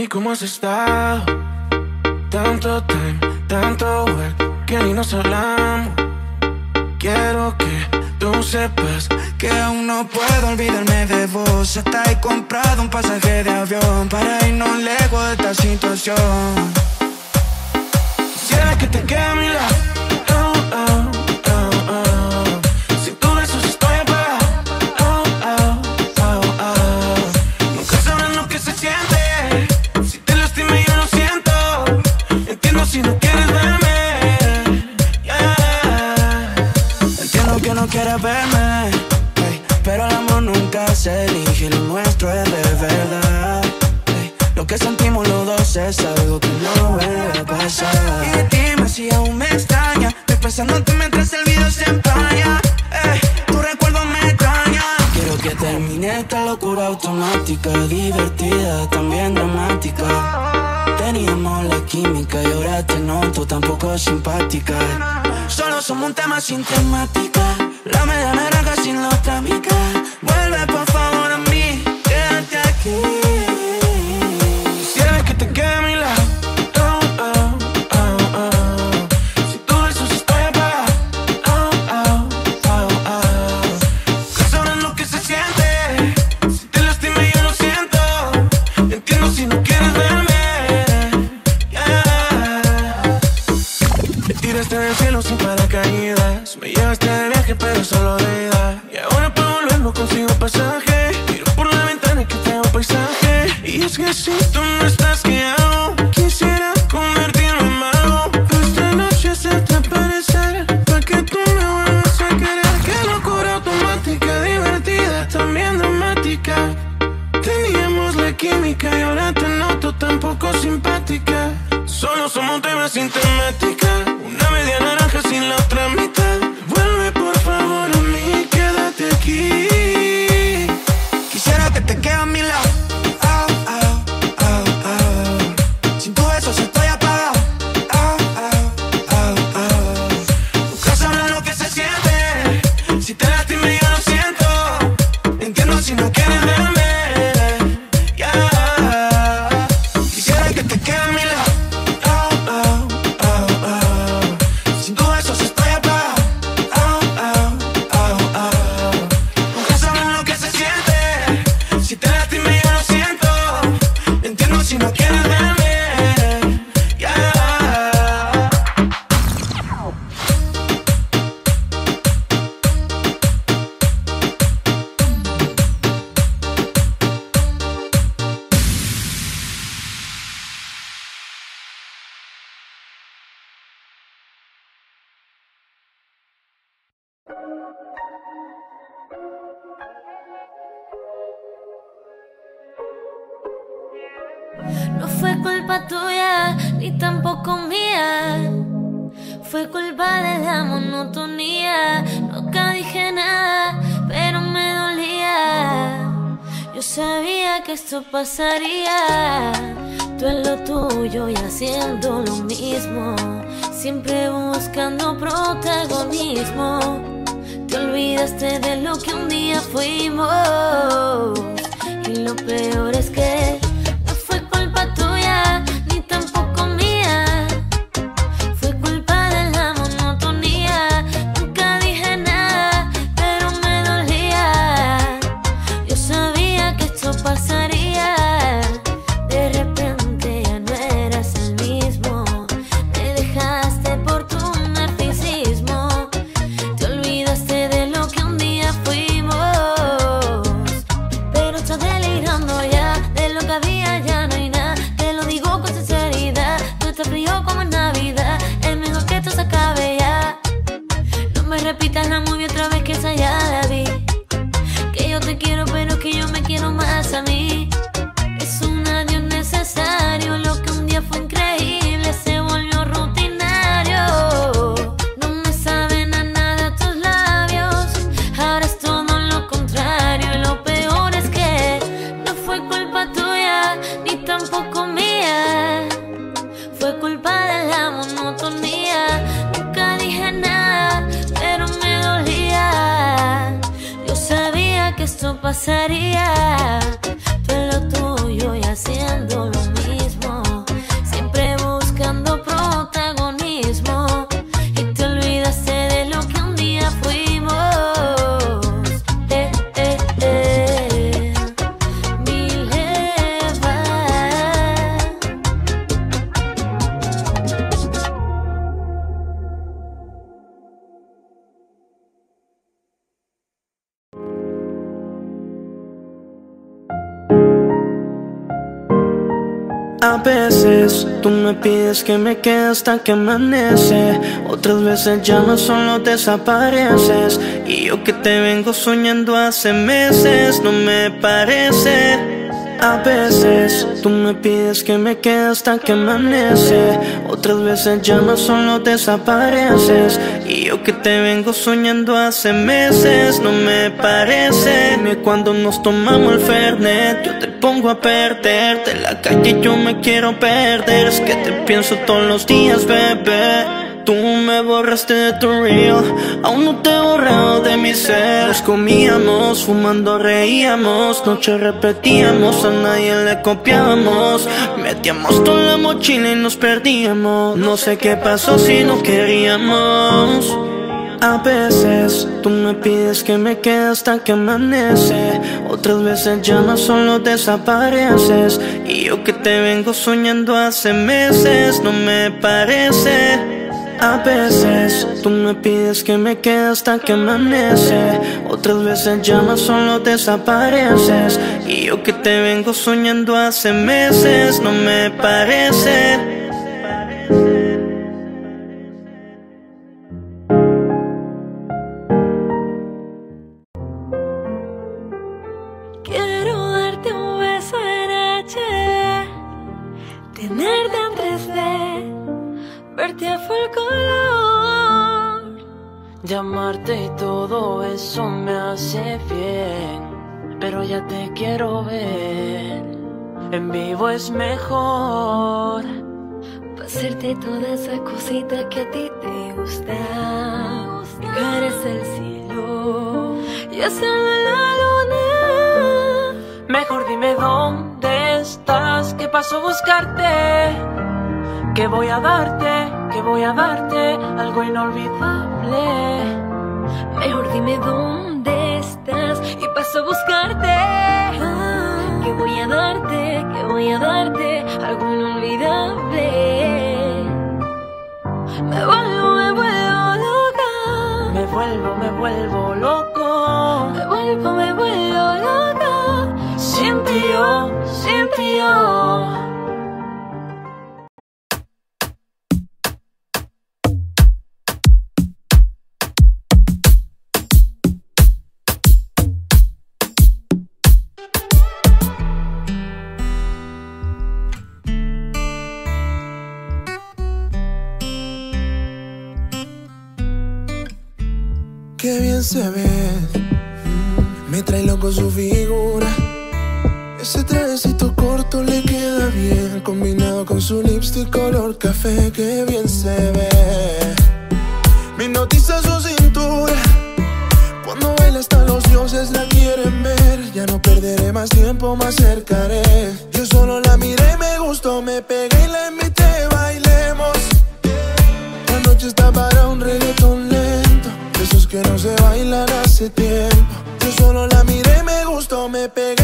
¿Y cómo has estado? Tanto time, tanto work, que ni nos hablamos. Quiero que tú sepas que aún no puedo olvidarme de vos. Hasta he comprado un pasaje de avión para irnos lejos de esta situación. Quisiera que te quede a mi lado verme. Pero el amor nunca se elige, lo nuestro es de verdad. Lo que sentimos los dos es algo que no vuelve a pasar. Y dime si aún me extraña. Estoy pensando en ti mientras el video se empaña. Tu recuerdo me extraña. Quiero que termine esta locura automática, divertida, también dramática. Teníamos la química y ahora te noto tampoco simpática. Solo somos un tema sin temática. La media naranja sin la otra mitad. Vuelve por favor a mí, quédate aquí. Solo somos temas sin temática. pasaría? Tú en lo tuyo y haciendo lo mismo, siempre buscando protagonismo. Te olvidaste de lo que un día fuimos. Y lo peor es que pides que me quede hasta que amanece. Otras veces no solo desapareces. Y yo que te vengo soñando hace meses No me parece. A veces tú me pides que me quede hasta que amanece Otras veces no solo desapareces. Y yo que te vengo soñando hace meses No me parece Ni cuando nos tomamos el fernet. Yo te pongo a perderte La calle yo me quiero perder. Es que te pienso todos los días, bebé Tú me borraste de tu reel, aún no te he borrado de mi ser. Comíamos, fumando reíamos, noche repetíamos, a nadie le copiábamos. Metíamos toda la mochila y nos perdíamos. No sé qué pasó si no queríamos. A veces tú me pides que me quede hasta que amanece Otras veces no solo desapareces Y yo que te vengo soñando hace meses No me parece a veces tú me pides que me quede hasta que amanece. Otras veces llamas solo desapareces. Y yo que te vengo soñando hace meses No me parece Llamarte y todo eso me hace bien, pero ya te quiero ver. En vivo es mejor. Pa' hacerte toda esa cosita que a ti te gusta. Que eres el cielo y es la luna. Mejor dime dónde estás, que paso a buscarte que voy a darte, que voy a darte algo inolvidable. Mejor dime dónde estás y paso a buscarte. Que voy a darte, que voy a darte algo inolvidable. Me vuelvo, me vuelvo loca. Me vuelvo, me vuelvo loco. Me vuelvo, me vuelvo loca. Sin ti yo, sin ti yo. Se ve. Me trae loco su figura. Ese trajecito corto le queda bien. Combinado con su lipstick color café, que bien se ve. Me noticia su cintura. Cuando baila hasta los dioses la quieren ver. Ya no perderé más tiempo, me acercaré. Yo solo la miré, me gustó, me pegué y la se bailan hace tiempo. Yo solo la miré, me gustó, me pegué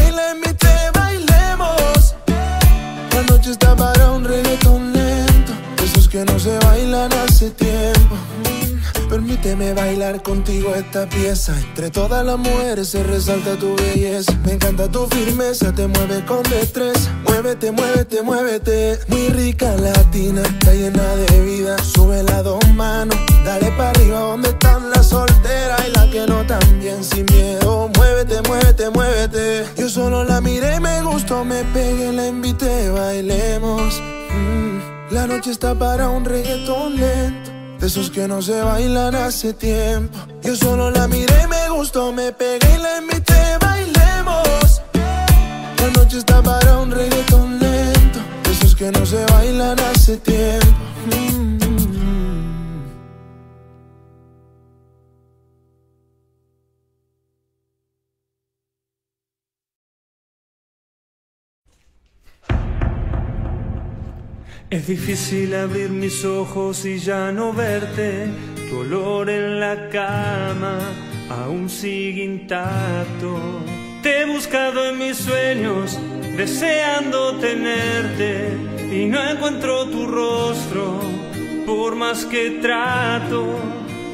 Permíteme bailar contigo esta pieza. Entre todas las mujeres se resalta tu belleza. Me encanta tu firmeza, te mueve con destreza. Muévete, muévete, muévete. Muy rica latina, está llena de vida. Sube las dos manos, dale para arriba donde están las solteras y las que no también sin miedo. Muévete, muévete, muévete. Yo solo la miré, me gustó, me pegué, la invité, bailemos. Mm, la noche está para un reggaetón lento de esos que no se bailan hace tiempo. Yo solo la miré, me gustó, me pegué y la invité, bailemos. La noche está para un reggaetón lento. De esos que no se bailan hace tiempo. Es difícil abrir mis ojos y ya no verte, tu olor en la cama aún sigue intacto. Te he buscado en mis sueños, deseando tenerte, y no encuentro tu rostro, por más que trato.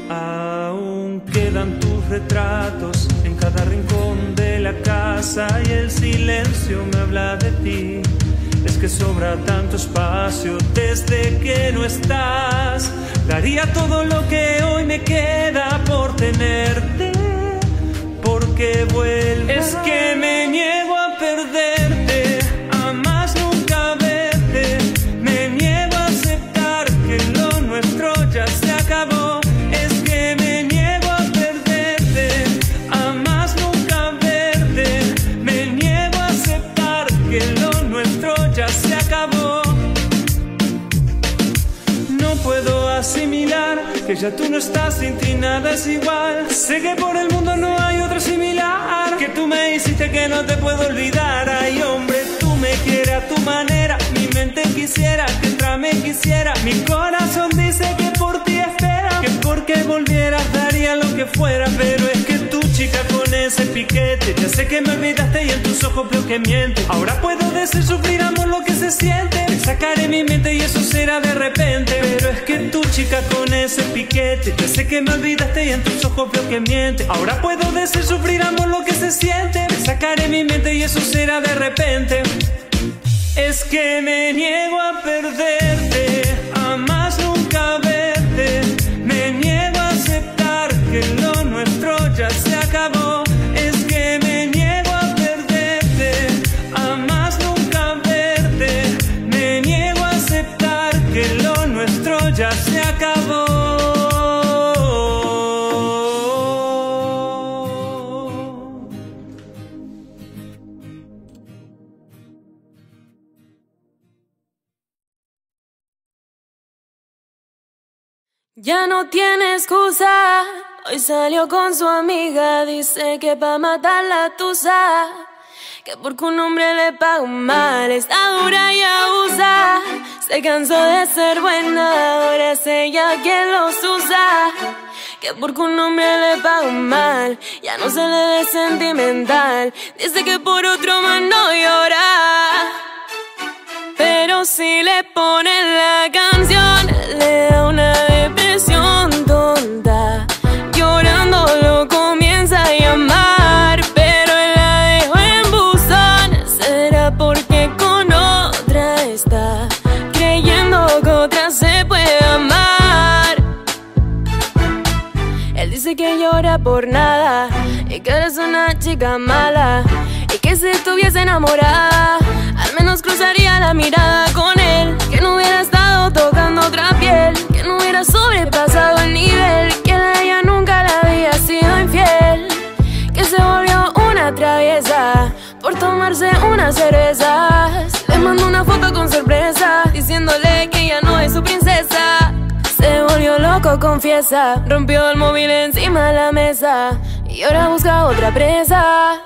Aún quedan tus retratos en cada rincón de la casa y el silencio me habla de ti Es que sobra tanto espacio desde que no estás. Daría todo lo que hoy me queda por tenerte, porque vuelves. Es que me niego que ya tú no estás sin ti nada es igual. Sé que por el mundo no hay otro similar. Que tú me hiciste que no te puedo olvidar. Ay, hombre, tú me quieres a tu manera. Mi mente quisiera que otra quisiera. Mi corazón dice que por ti espera. Que porque volvieras daría lo que fuera. Pero es que tú, chica, ese piquete. Ya sé que me olvidaste y en tus ojos veo que miente. Ahora puedo decir sufrir amor lo que se siente. Te sacaré mi mente y eso será de repente. Pero es que tú, chica, con ese piquete. Ya sé que me olvidaste y en tus ojos veo que miente. Ahora puedo decir sufrir amor lo que se siente. Te sacaré mi mente y eso será de repente. Es que me niego a perderte, a más nunca Ya no tiene excusa. Hoy salió con su amiga. Dice que pa' matar la tusa. Que porque un hombre le paga mal. Está dura y abusa. Se cansó de ser buena. Ahora es ella quien los usa. Que porque un hombre le paga mal. Ya no se le ve sentimental. Dice que por otro más no llora. Pero si le ponen la canción, le da una depresión tonta. Llorando lo comienza a llamar, pero él la dejó en buzón. ¿Será porque con otra está? Creyendo que otra se puede amar. Él dice que llora por nada y que eres una chica mala si estuviese enamorada al menos cruzaría la mirada con él que no hubiera estado tocando otra piel que no hubiera sobrepasado el nivel que ella nunca le había sido infiel que se volvió una traviesa por tomarse unas cervezas le mandó una foto con sorpresa diciéndole que ella no es su princesa se volvió loco, confiesa. Rompió el móvil encima de la mesa. Y ahora busca otra presa.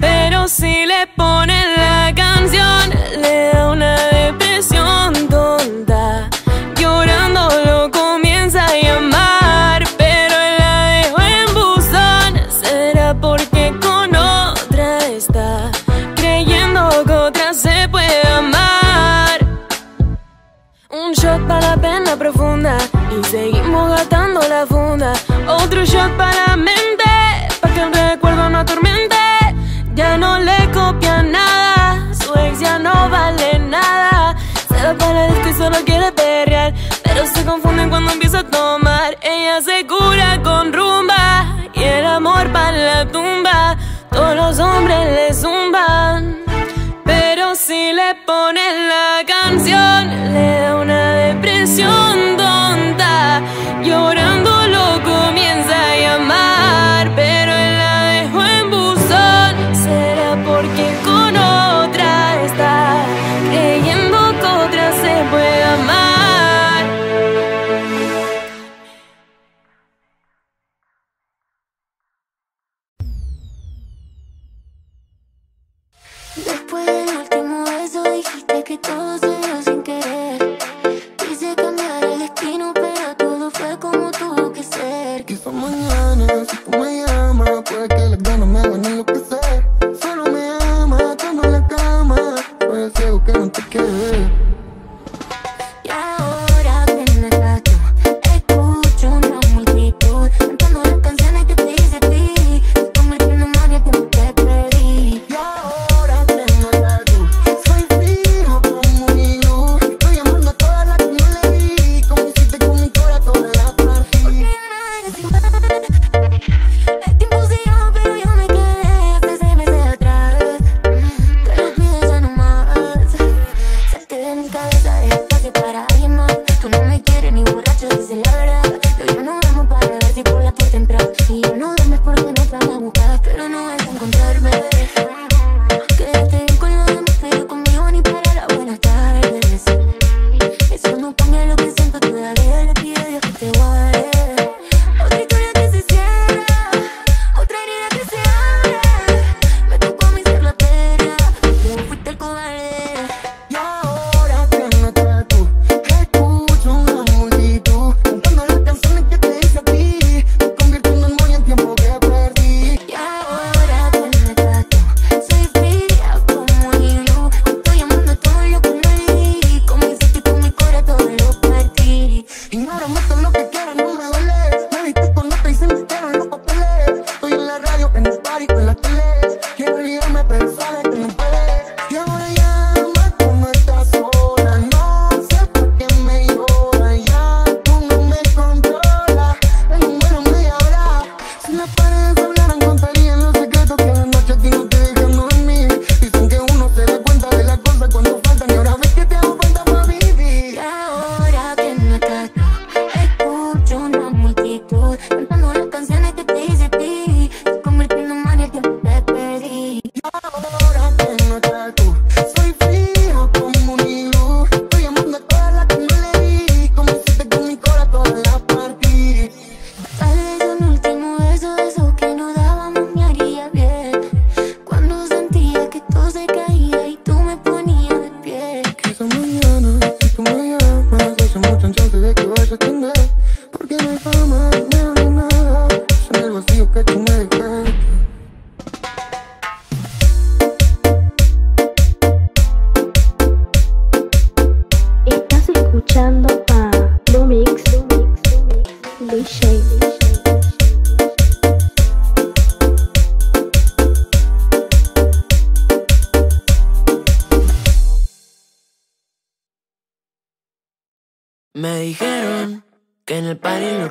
Pero si le ponen la canción, le da una depresión tonta. Llorando lo comienza a llamar. Pero él la dejó en buzón. ¿Será porque con otra está? Creyendo que otra se puede amar. Un shot para la pena profunda y seguimos gastando la funda. Otro shot para la mente, para que el recuerdo no atormente. No vale nada. Se va para el y solo quiere perrear, pero se confunden cuando empieza a tomar. Ella se cura con rumba y el amor para la tumba. Todos los hombres le zumban. Pero si le ponen la canción, le da una depresión tonta. Llorando que se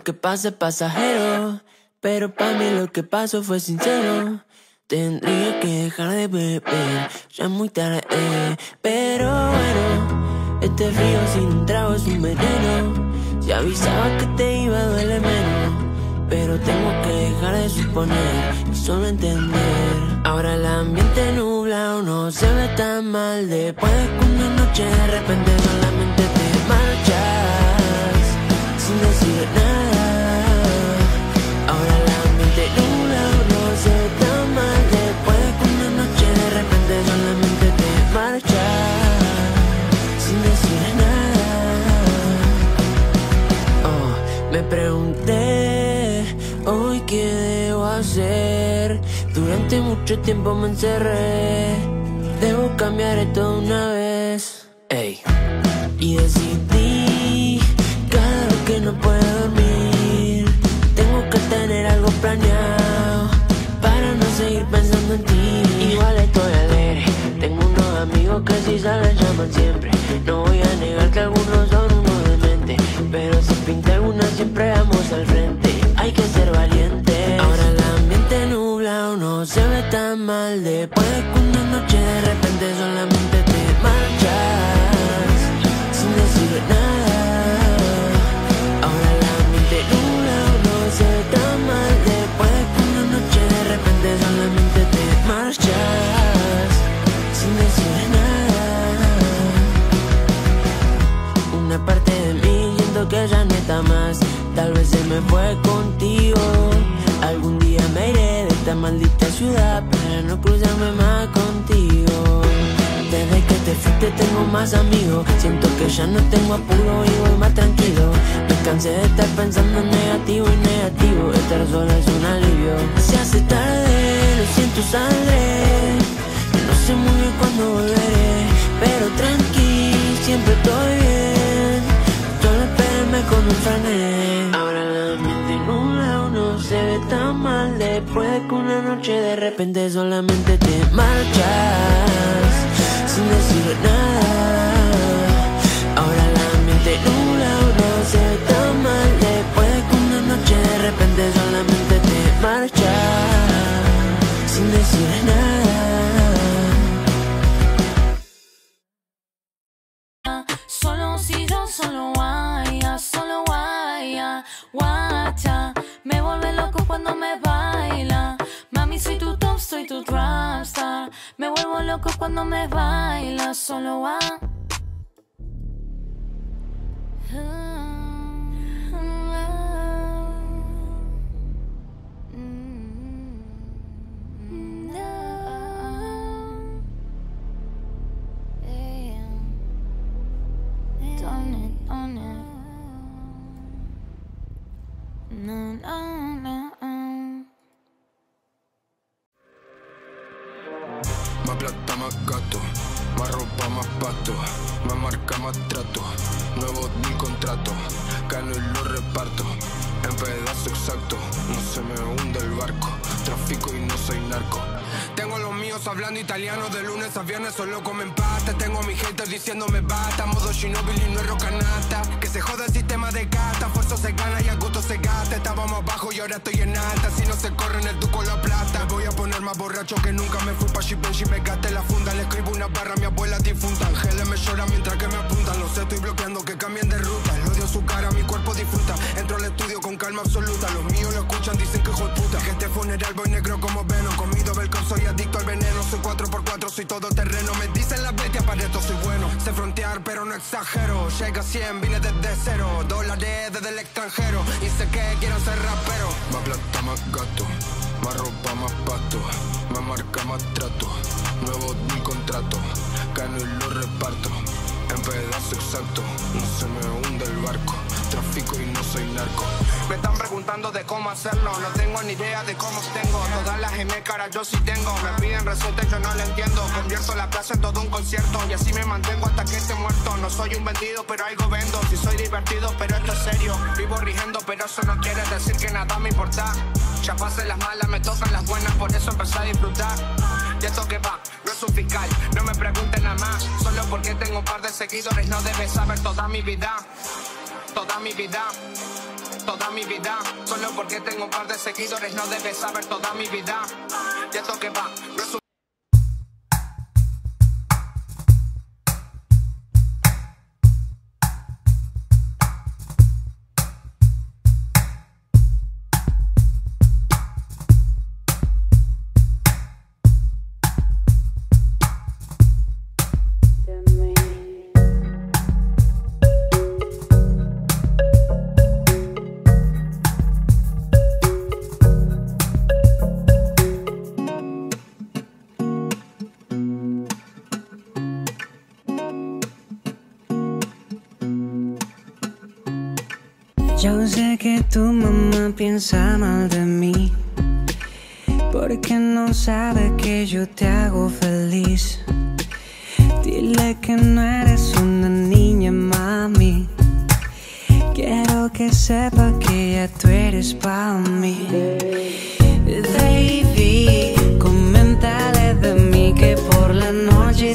que pasa es pasajero. Pero para mí lo que pasó fue sincero. Tendría que dejar de beber, ya es muy tarde. Pero bueno, este frío sin un trago es un veneno. Si avisaba que te iba a doler menos. Pero tengo que dejar de suponer y solo entender. Ahora el ambiente nublado no se ve tan mal. Después de una noche de repente solamente te marchas sin decir nada. Pregunté hoy qué debo hacer. Durante mucho tiempo me encerré. Debo cambiar esto una vez. Ey. Y decidí cada vez que no puedo dormir. Tengo que tener algo planeado para no seguir pensando en ti. Igual estoy alegre. Tengo unos amigos que si salen llaman siempre. No voy a negar que algunos son mal. Después de una noche de repente solamente te marchas sin decir nada. Ahora el ambiente nublado no se tan mal. Después de una noche de repente solamente te marchas sin decir nada. Una parte de mí siento que ya no está más. Tal vez se me fue contigo. Maldita ciudad para no cruzarme más contigo. Desde que te fuiste tengo más amigos. Siento que ya no tengo apuro y voy más tranquilo. Me cansé de estar pensando en negativo y negativo. Estar sola es un alivio. Se hace tarde, lo siento, saldré. No sé muy bien cuándo volveré, pero tranqui, siempre estoy bien. Solo espérenme con un frené. Ahora la se ve tan mal. Después de que una noche de repente solamente te marchas sin decir nada. Ahora la mente nublado no se ve tan mal. Después de que una noche de repente solamente te marchas sin decir nada. Loco cuando me baila, solo it, done it. No, no, trato, nuevo deal contrato, gano y lo reparto, Los hablando italiano de lunes a viernes solo comen pasta. Tengo a mis haters diciéndome basta Modo Shinobi y no es rocanata Que se joda el sistema de casta Esfuerzo se gana y a gusto se gasta. Estábamos abajo y ahora estoy en alta. Si no se corre en el duco lo aplasta. Me voy a poner más borracho que nunca Me fui pa' Givenchy me gasté la funda. Le escribo una barra a mi abuela difunta. Ángeles me lloran mientras que me apuntan. Lo sé, estoy bloqueando que cambien de ruta su cara, mi cuerpo disfruta. Entro al estudio con calma absoluta. Los míos lo escuchan, dicen que hijo puta. Que este funeral voy negro como Venom. Comido Belcon, soy adicto al veneno. Soy 4x4, soy todo terreno. Me dicen las bestias, para esto soy bueno. Sé frontear, pero no exagero. Llega a 100, vine desde cero. Dólares desde el extranjero. Y sé que quiero ser rapero. Más plata, más gato Más ropa, más pato Más marca, más trato. Nuevo deal contrato. Gano y lo reparto En pedazo exacto. No se me hunde el barco. Trafico y no soy narco. Me están preguntando de cómo hacerlo. No tengo ni idea de cómo tengo Todas las M caras yo sí tengo. Me piden resulta y yo no lo entiendo. Convierto la plaza en todo un concierto. Y así me mantengo hasta que esté muerto. No soy un vendido, pero algo vendo. Si soy divertido, pero esto es serio. Vivo rigiendo, pero eso no quiere decir que nada me importa. Ya pasé las malas, me tocan las buenas, por eso empecé a disfrutar. Y esto que va, no es un fiscal, no me pregunten nada más. Solo porque tengo un par de seguidores, no debes saber toda mi vida. Toda mi vida. Toda mi vida, solo porque tengo un par de seguidores, no debes saber toda mi vida. Y esto que va, piensa mal de mí porque no sabe que yo te hago feliz. Dile que no eres una niña, mami. Quiero que sepa que ya tú eres para mí. Baby, coméntale de mí que por la noche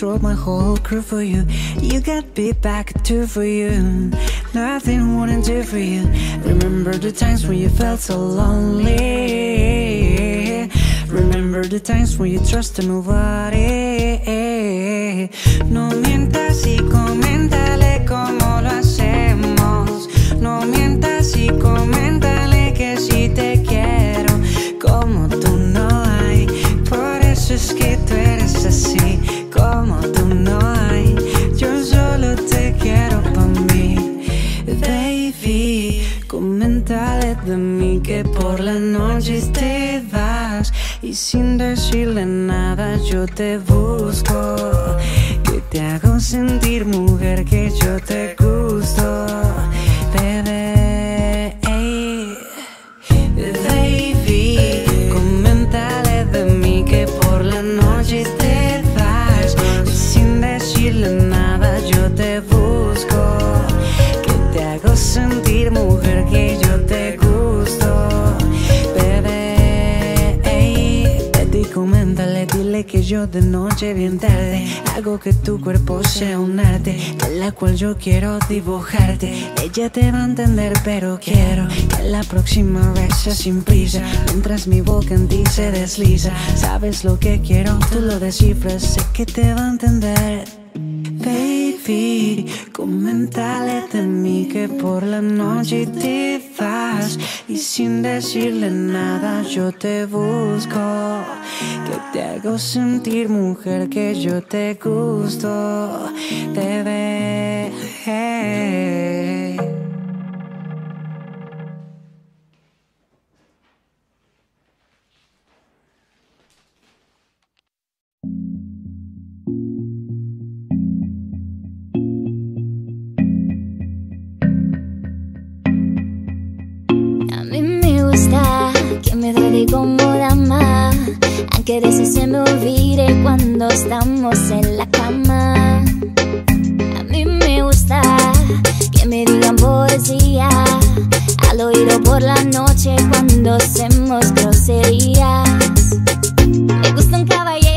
Drove my whole crew for you. You got beat back too for you. Nothing wouldn't do for you. Remember the times when you felt so lonely. Remember the times when you trusted nobody. No mientas y coméntale Coméntale de mí que por la noche te vas y sin decirle nada yo te busco. Que te hago sentir mujer que yo te gusto, de noche bien tarde hago que tu cuerpo sea un arte de la cual yo quiero dibujarte. Ella te va a entender, pero quiero que la próxima vez sea sin prisa. Mientras mi boca en ti se desliza, sabes lo que quiero, tú lo descifras, sé que te va a entender. Baby, coméntale de mí que por la noche te vas y sin decirle nada yo te busco. Que te hago sentir mujer que yo te gusto, bebé. A que me trate como dama, aunque a veces se me olvide cuando estamos en la cama. A mí me gusta que me digan poesía al oído por la noche cuando hacemos groserías. Me gusta un caballero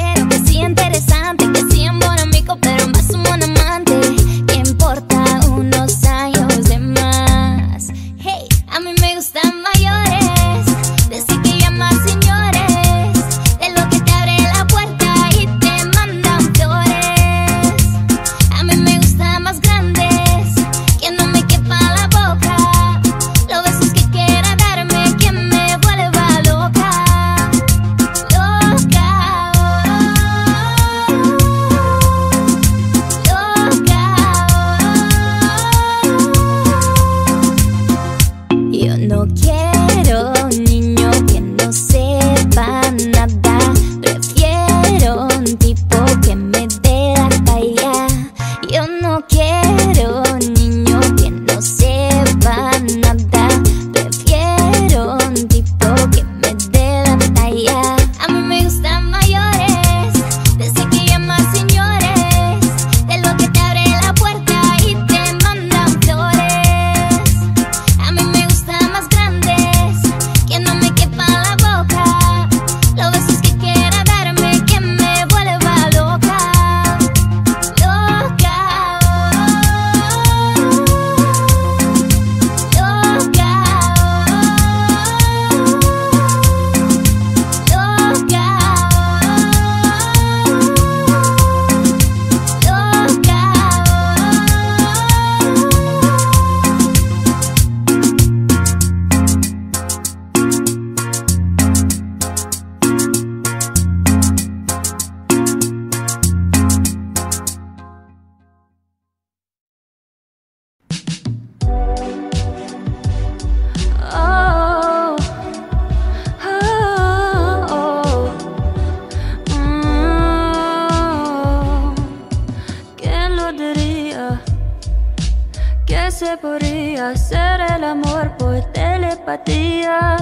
se podría hacer el amor por telepatía.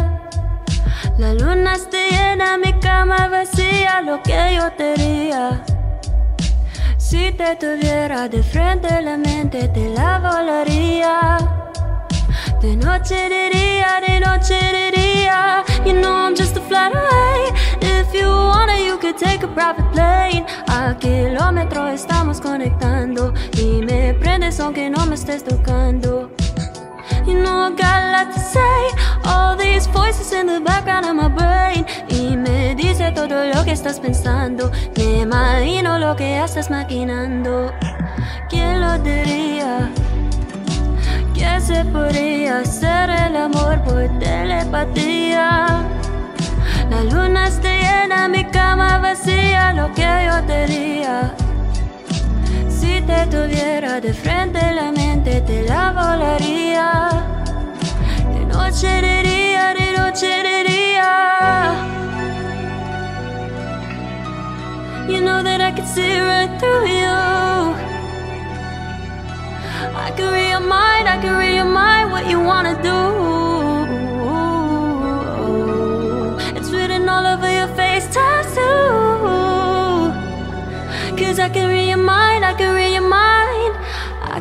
La luna está llena, mi cama vacía, lo que yo te diría. Si te tuviera de frente la mente, te la volaría. De noche de día, de noche de día. You know I'm just a flight away. If you wanna, take a private plane. A kilómetros estamos conectando. Y me prendes aunque no me estés tocando. You know I got a lot to say. All these voices in the background of my brain. Y me dice todo lo que estás pensando. Me imagino lo que estás maquinando. ¿Quién lo diría? Que se podría hacer el amor por telepatía. La luna está llena, mi cama vacía, lo que yo te diría. Si te tuviera de frente la mente, te la volaría. De noche, de día, de noche, de día. You know that I can see right through you. I can read your mind, I can read your mind, what you wanna do.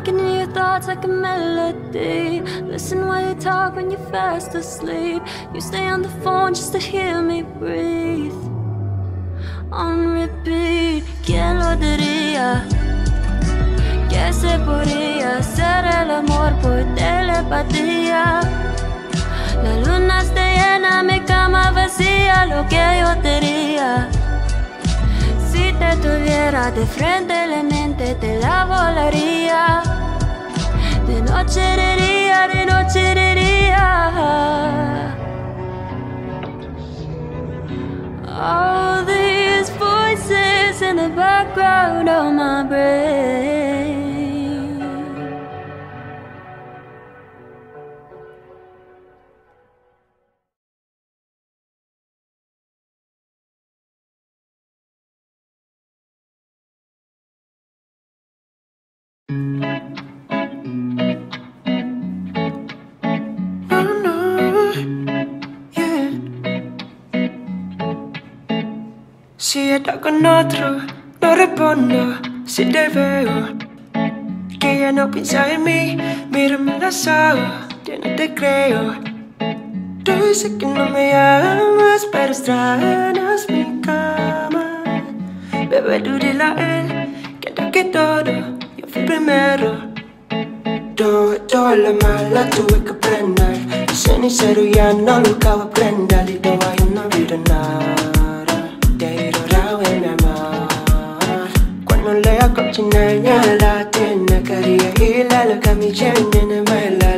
Can hear your thoughts like a melody. Listen while you talk when you're fast asleep. You stay on the phone just to hear me breathe. On repeat, ¿quién lo diría? Que se podría hacer el amor por telepatía. La luna está tuviera de frente la mente, te la volaría. De noche, de de noche, de. All these voices in the background of my brain. Está con otro, no respondo si te veo. Que ya no piensas en mí, mírame los ojos, yo no te creo. Tú dices que no me llamas, pero extrañas mi cama. Bebé, tú dile a él que toque todo, yo fui primero. Todo, toda la mala tuve que aprender El cenicero ya no lo acabo de prender Y no hay una vida nada leo cochinilla la tiene Quería ir a la camilla en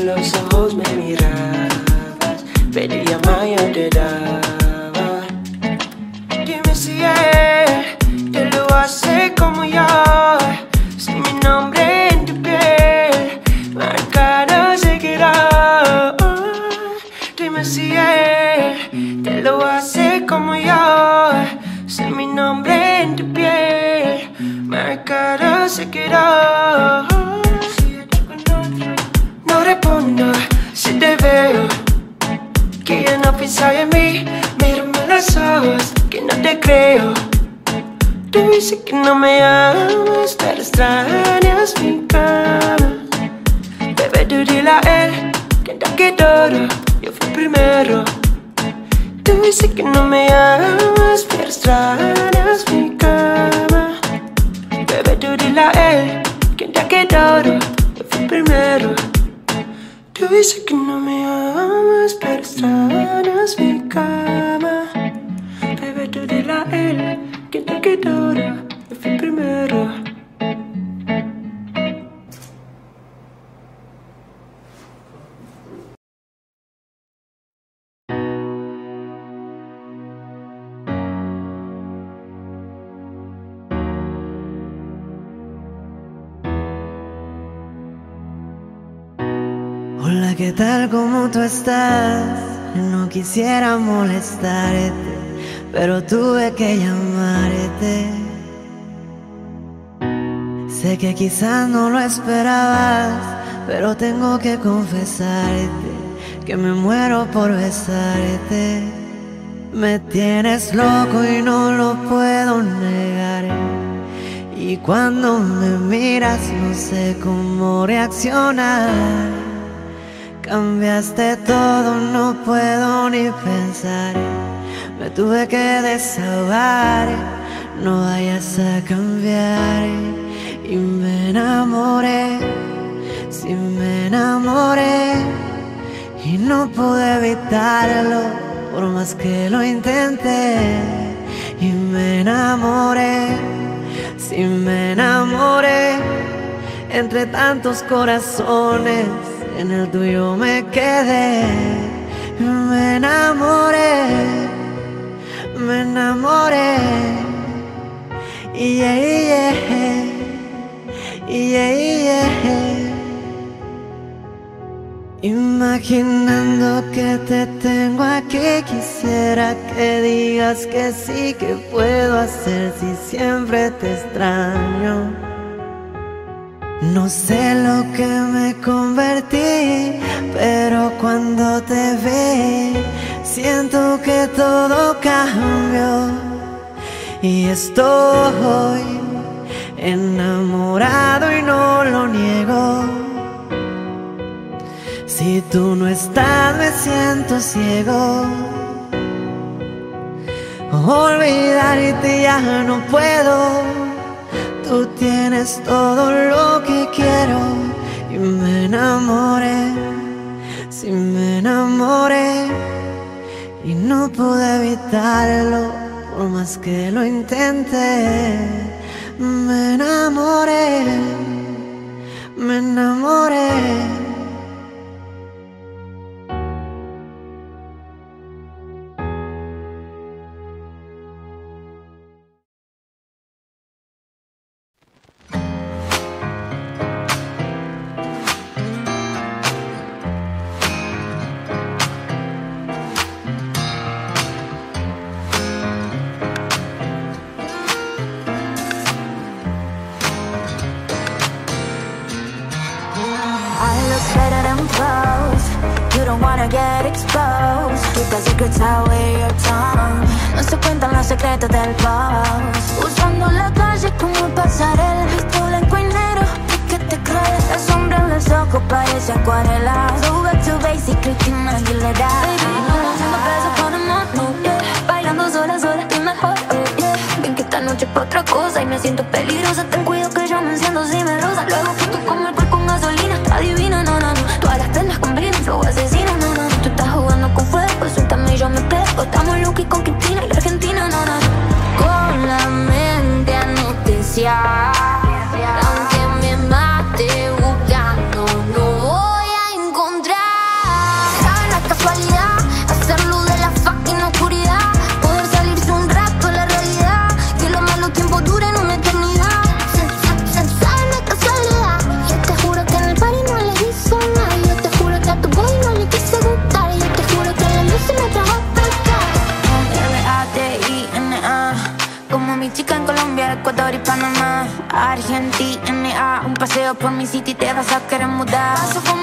marcado se queda No respondo si te veo Que ya no piensas en mí Mírame los ojos que no te creo Tú dices que no me amas, pero extrañas mi cama. Bebé, tú dile a él que toque todo, yo fui primero. Tú dices que no me amas, pero extrañas mi cama. Bebé, tú dile a él que toque todo, yo fui primero. Tú dices que no me amas, pero extrañas mi cama. Bebé, tú dile a él que toque todo, yo fui primero. ¿Cómo tú estás? No quisiera molestarte, pero tuve que llamarte. Sé que quizás no lo esperabas, pero tengo que confesarte que me muero por besarte. Me tienes loco y no lo puedo negar. Y cuando me miras no sé cómo reaccionar. Cambiaste todo, no puedo ni pensar. Me tuve que desahogar, no vayas a cambiar. Y me enamoré, sí me enamoré. Y no pude evitarlo, por más que lo intenté. Y me enamoré, sí me enamoré. Entre tantos corazones, en el tuyo me quedé. Me enamoré, me enamoré. Yeah, yeah, yeah. Imaginando que te tengo aquí, quisiera que digas que sí, que puedo hacer si siempre te extraño. No sé lo que me convertí, pero cuando te ve, siento que todo cambió. Y estoy enamorado y no lo niego. Si tú no estás me siento ciego Olvidarte ya no puedo Tú tienes todo lo que quiero Y me enamoré. Si me enamoré Y no pude evitarlo Por más que lo intenté Me enamoré Me enamoré Your tongue No se cuentan los secretos del boss. Usando la calle como pasarela y negro, ¿y qué te crees? La sombra en los ojos parece acuarela. So back to basic, Cristina Aguilera Baby, no me siento preso por amor, no, yeah. Bailando sola, sola y mejor, oh, yeah. Bien que esta noche pa' otra cosa Y me siento peligrosa, ten cuidado que yo me enciendo si me pego Estamos mi city te vas a querer mudar. Paso como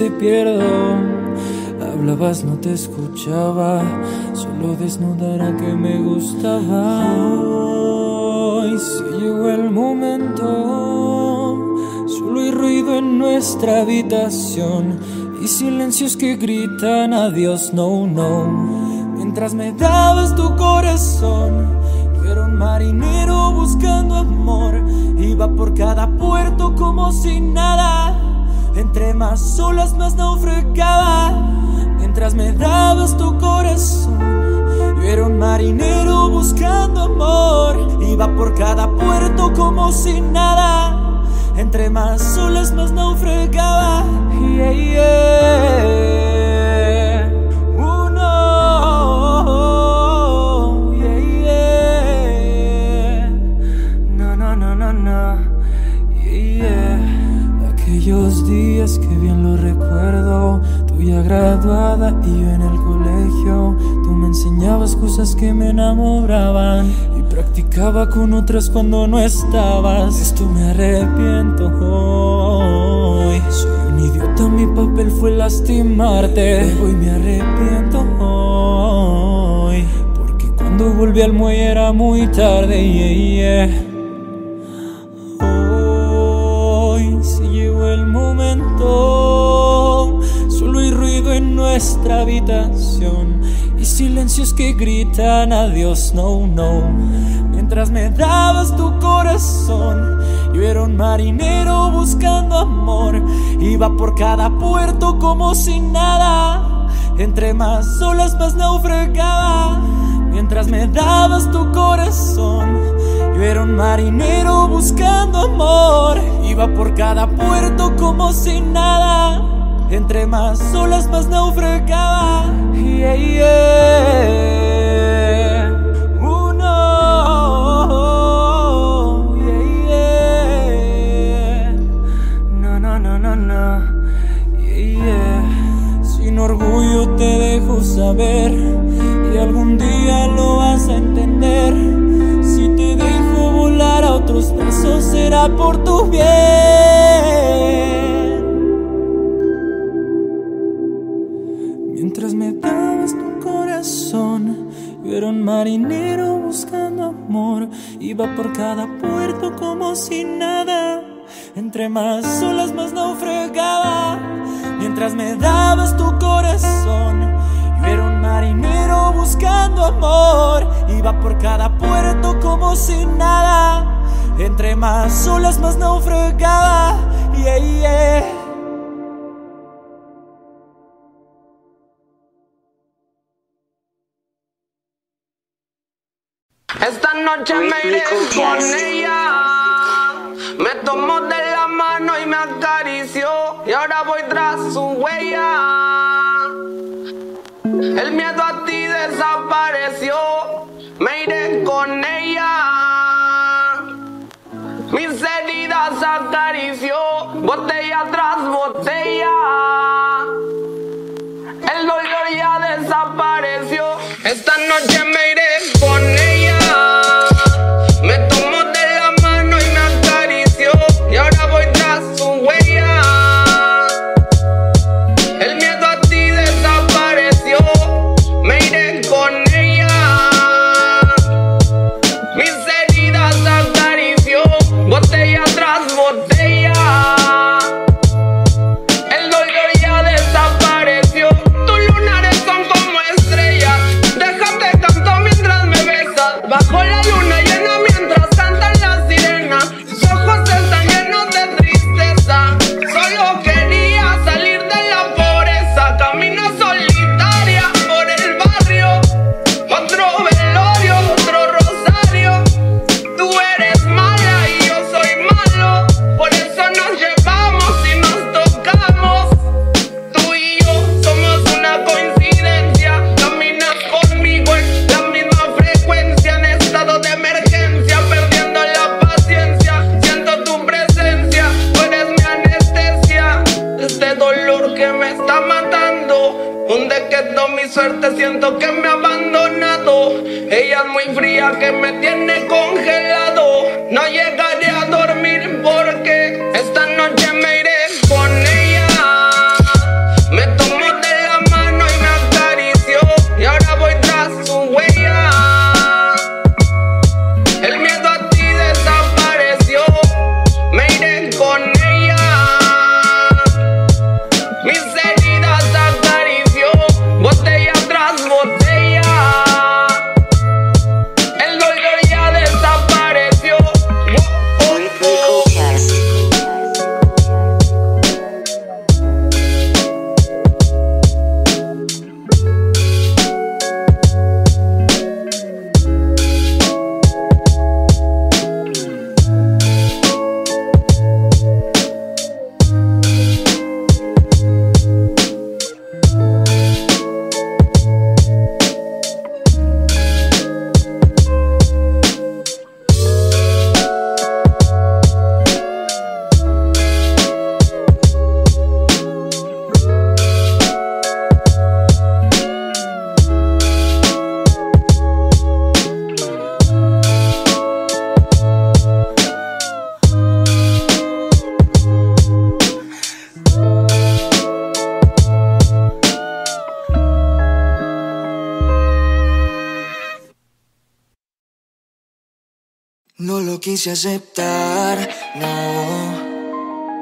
te pierdo. Hablabas, no te escuchaba. Solo desnudar a que me gustaba. Hoy sí llegó el momento. Solo hay ruido en nuestra habitación y silencios que gritan adiós, no, no. Mientras me dabas tu corazón, era un marinero buscando amor. Iba por cada puerto como si nada. Entre más olas, más naufragaba. Mientras me dabas tu corazón, yo era un marinero buscando amor. Iba por cada puerto como si nada. Entre más olas, más naufragaba. Yeah, yeah. Recuerdo. Tú ya graduada y yo en el colegio. Tú me enseñabas cosas que me enamoraban. Y practicaba con otras cuando no estabas. Esto me arrepiento hoy. Soy un idiota, mi papel fue lastimarte. Hoy me arrepiento hoy. Porque cuando volví al muelle era muy tarde. Yeah, yeah. Que gritan adiós, no, no. Mientras me dabas tu corazón, yo era un marinero buscando amor. Iba por cada puerto como si nada. Entre más olas, más naufragaba. Mientras me dabas tu corazón, yo era un marinero buscando amor. Iba por cada puerto como si nada. Entre más olas, más naufragaba. Yeah, yeah. Yeah. No, no, no, no, no. Sin orgullo te dejo saber y algún día lo vas a entender. Si te dejo volar a otros besos será por tu bien. Marinero buscando amor. Iba por cada puerto como si nada. Entre más olas, más naufragaba. Mientras me dabas tu corazón, yo era un marinero buscando amor. Iba por cada puerto como si nada. Entre más olas, más naufragaba. Yeah, yeah. Esta noche me iré con ella. Me tomó de la mano y me acarició. Y ahora voy tras su huella. El miedo a ti desapareció. Me iré con ella. Mis heridas acarició. Botella tras botella. El dolor ya desapareció. Esta noche me iré con ella. Quise aceptar, no.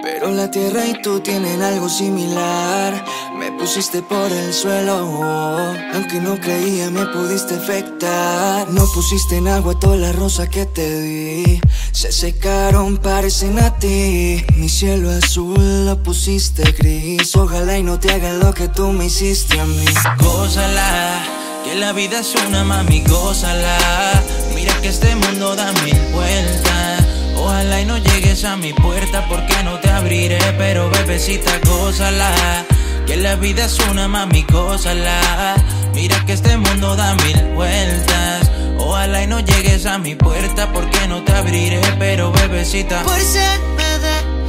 Pero la tierra y tú tienen algo similar. Me pusiste por el suelo, oh. aunque no creía me pudiste afectar. No pusiste en agua toda la rosa que te di. Se secaron, parecen a ti. Mi cielo azul lo pusiste gris. Ojalá y no te hagan lo que tú me hiciste a mí. Gózala, que la vida es una mami, gózala. Que este mundo da mil vueltas. Ojalá y no llegues a mi puerta porque no te abriré, pero bebecita, gózala. Que la vida es una mami, gózala. Mira que este mundo da mil vueltas. Ojalá y no llegues a mi puerta porque no te abriré, pero bebecita.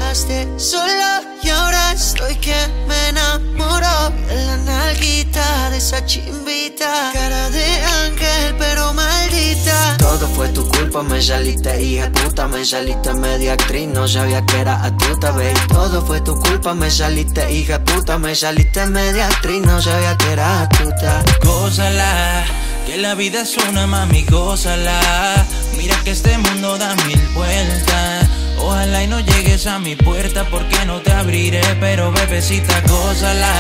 Dejaste sola y ahora estoy que me enamoro de la nalguita de esa chimbita. Cara de ángel pero maldita. Todo fue tu culpa, me saliste hija puta, me saliste media actriz, no sabía que era astuta, baby. Todo fue tu culpa, me saliste hija puta, me saliste media actriz, no sabía que era astuta. Gózala, que la vida es una mami, gózala. Mira que este mundo da mil vueltas. Ojalá y no llegues a mi puerta porque no te abriré, pero bebecita, gózala.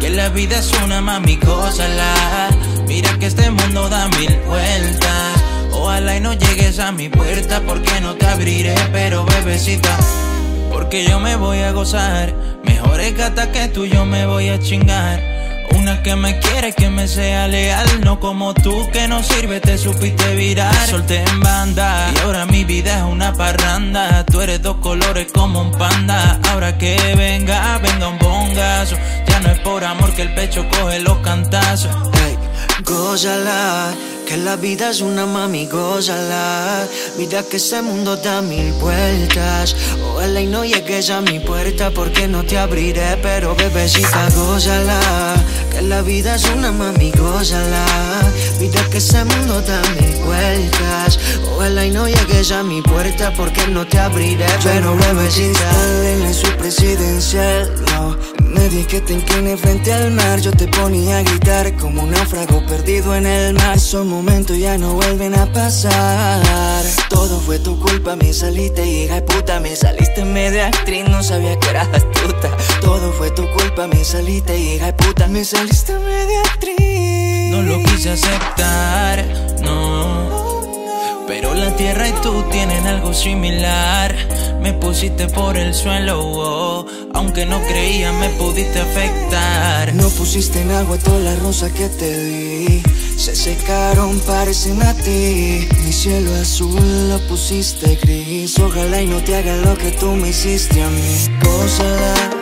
Que la vida es una mami, gózala. Mira que este mundo da mil vueltas. Ojalá y no llegues a mi puerta porque no te abriré, pero bebecita. Porque yo me voy a gozar. Mejor es gata que tú, yo me voy a chingar. Una que me quiere, que me sea leal. No como tú que no sirve, te supiste virar. Solté en banda y ahora mi vida es una parranda. Tú eres dos colores como un panda. Ahora que venga, venga un bongazo. Ya no es por amor que el pecho coge los cantazos. Hey, gózala, que la vida es una mami, gózala. Mira que ese mundo da mil vueltas. Ojalá y no llegues a mi puerta porque no te abriré, pero bebecita, gózala. Que la vida es una mami, gózala. Mira que ese mundo da mil vueltas. Ojalá y no llegues a mi puerta porque no te abriré, pero bebecita. en su presidencial, no. Me di que te incliné frente al mar, yo te ponía a gritar como un náufrago perdido en el mar. Son momentos ya no vuelven a pasar. Todo fue tu culpa, me saliste hija de puta, me saliste media actriz, no sabía que eras astuta. Todo fue tu culpa, me saliste hija de puta, me saliste media actriz. No lo quise aceptar, no. Pero la tierra y tú tienen algo similar. Me pusiste por el suelo, oh. Aunque no creía me pudiste afectar. No pusiste en agua toda la rosa que te di. Se secaron, parecen a ti. Mi cielo azul lo pusiste gris. Ojalá y no te hagan lo que tú me hiciste a mí. Gózala.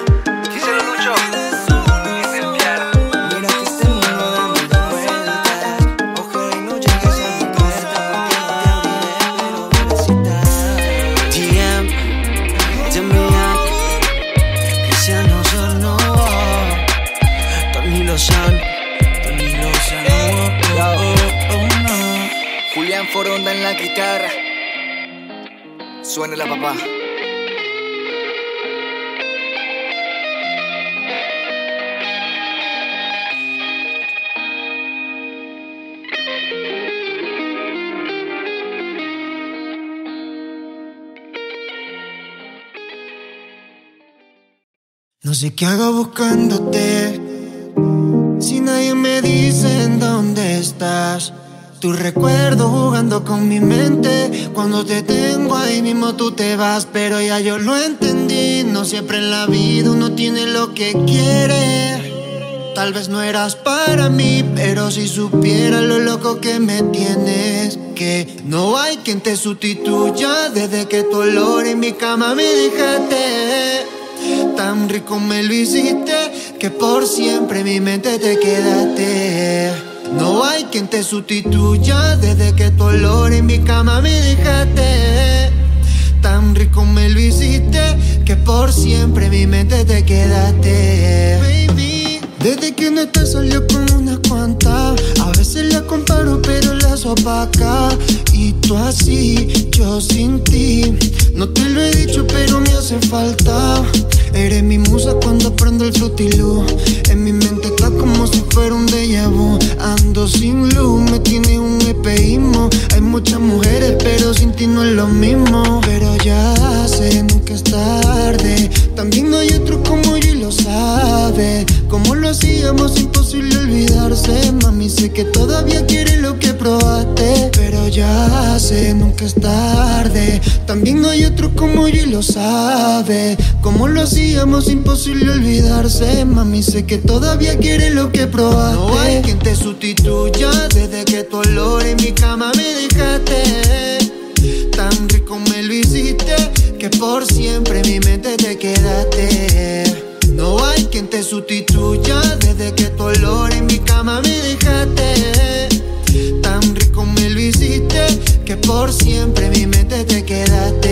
Suena la papá. No sé qué hago buscándote. Tu recuerdo jugando con mi mente. Cuando te tengo ahí mismo tú te vas. Pero ya yo lo entendí. No siempre en la vida uno tiene lo que quiere. Tal vez no eras para mí, pero si supiera lo loco que me tienes, que no hay quien te sustituya desde que tu olor en mi cama me dejaste. Tan rico me lo hiciste que por siempre mi mente te quedaste. No hay quien te sustituya desde que tu olor en mi cama me dejaste. Tan rico me lo hiciste que por siempre mi mente te quedaste. Baby, desde que no te salió con unas cuantas. A veces la comparo, pero las opaca. Y tú así, yo sin ti. No te lo he dicho, pero me hace falta. Eres mi musa cuando prendo el frutilú. En mi mente está como si fuera un déjà vu. Ando sin luz, me tiene un espeísmo. Hay muchas mujeres, pero sin ti no es lo mismo. Pero ya sé, nunca es tarde. También hay otro como yo y lo sabe. Como lo hacíamos, imposible olvidarse. Mami, sé que todavía quieres lo que probaste. Pero ya sé, nunca es tarde. También hay otro como yo y lo sabe. Como lo hacíamos, imposible olvidarse. Mami, sé que todavía quieres lo que probaste. No hay quien te sustituya desde que tu olor en mi cama me dejaste. Tan rico me lo hiciste que por siempre mi mente te quedaste. No hay quien te sustituya desde que tu olor en mi cama me dejaste. Tan rico me lo hiciste que por siempre mi mente te quedaste.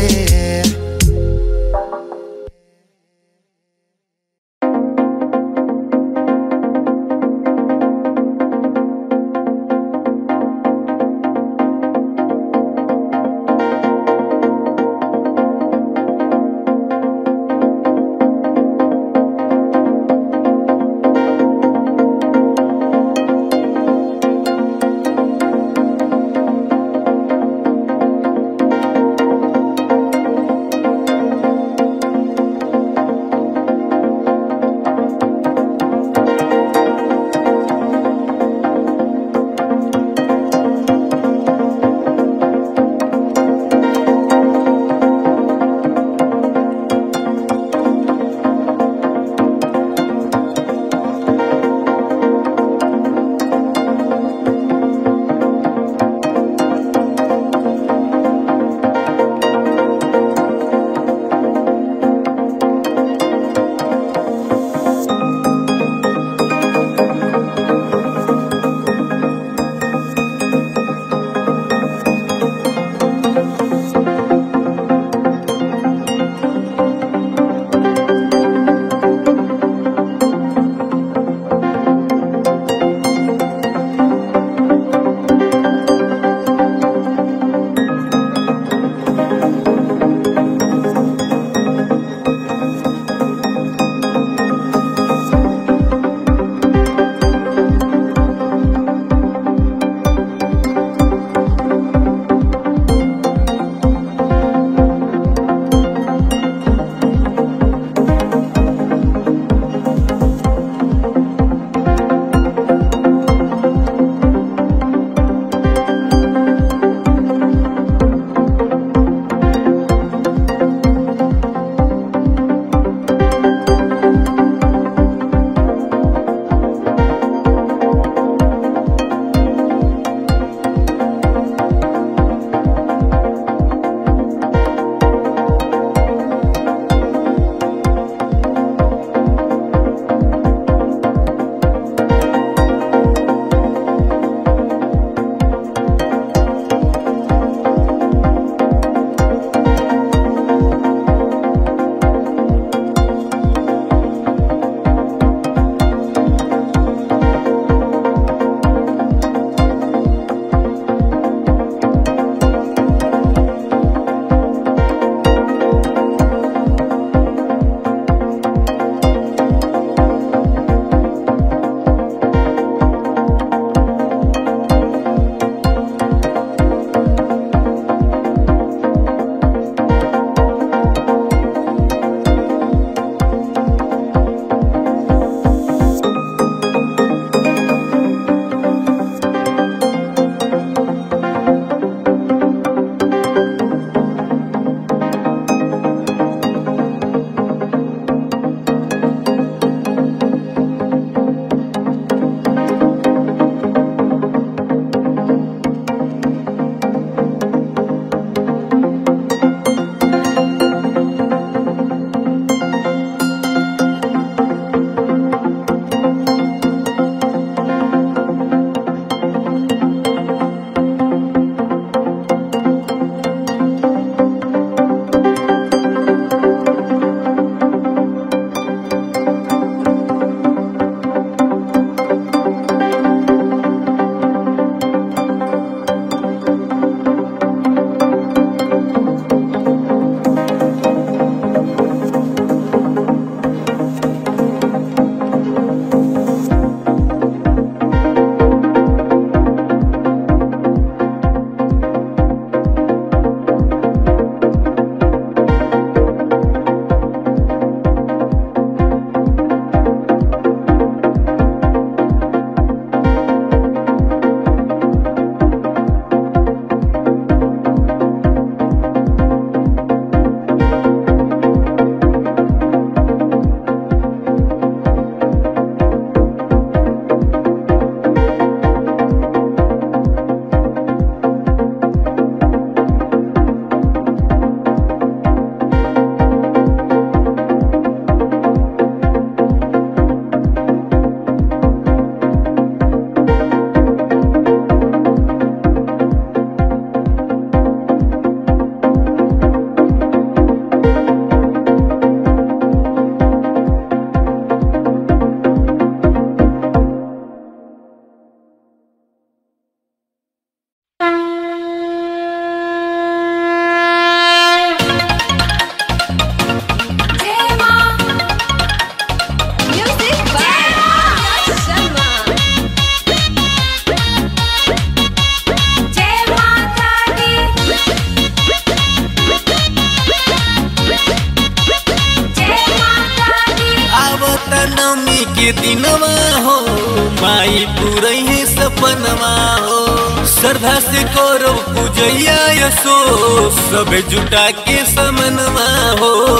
हो। श्रद्धा से करो पूजैया यसो। सब जुटा के समनवा हो।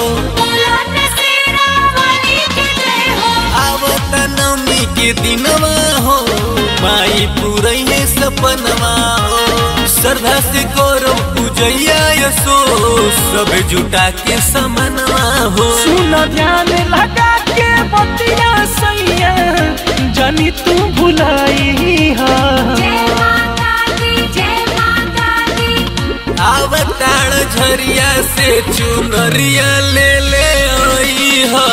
आवत नवमी के दिनवा हो। माई पूरई है सपनवा हो। श्रद्धा से करो पूजैया यसो। सब जुटा के समनवा हो। सुन ध्यान लगा के बतिया सैया। जानी तू भुलाई हा आवताड़ झरिया से चुनरिया ले ले आई हा।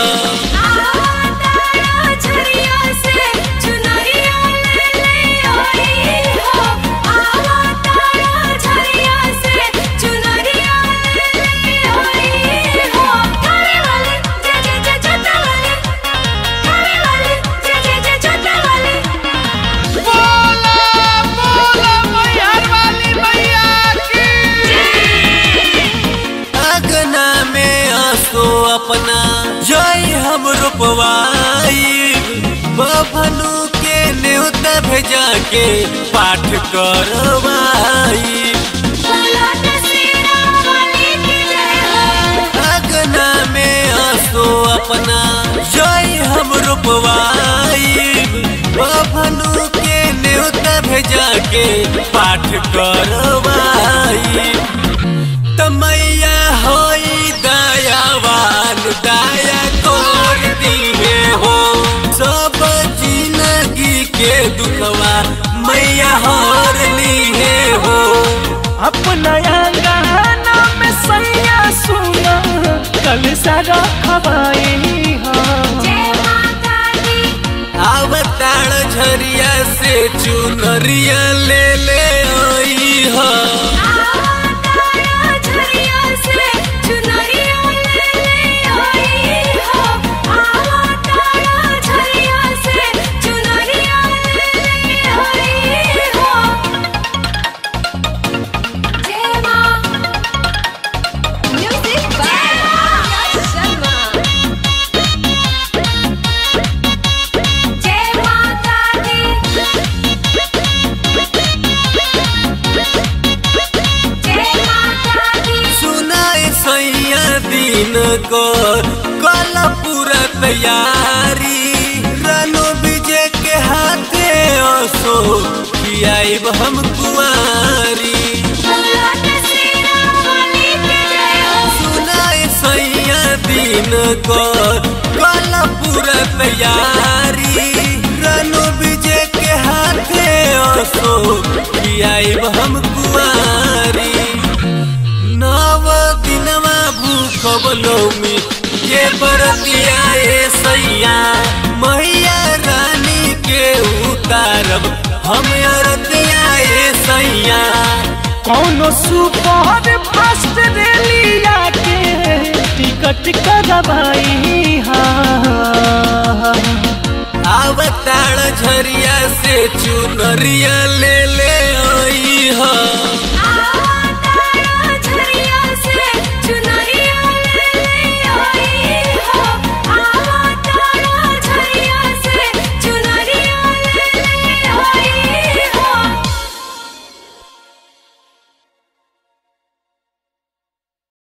न्योता भेजा के पाठ करवाई। अगना में अपना जय हम के न्योता भेजा के पाठ करवाई। तमैया मैया हर लिए हो अपना गाना में सैया सुना। कल सारा खबाई आवताड़ झरिया से चुनरिया ले